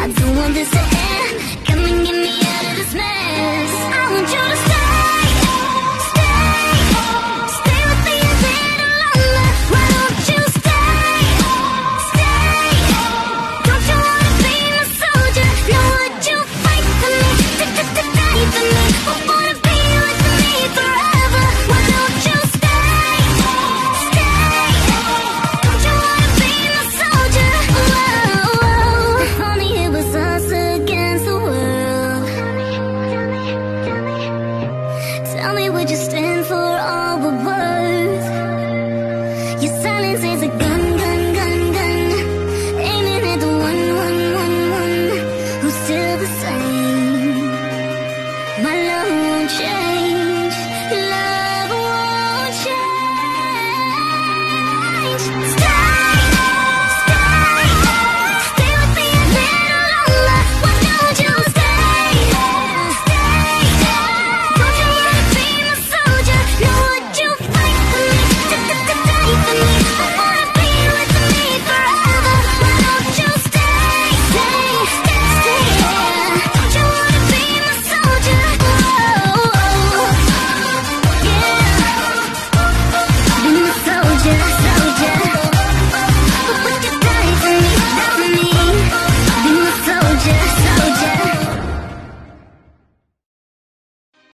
I'm doing this Tell me, would you stand for all the worth? Your silence is a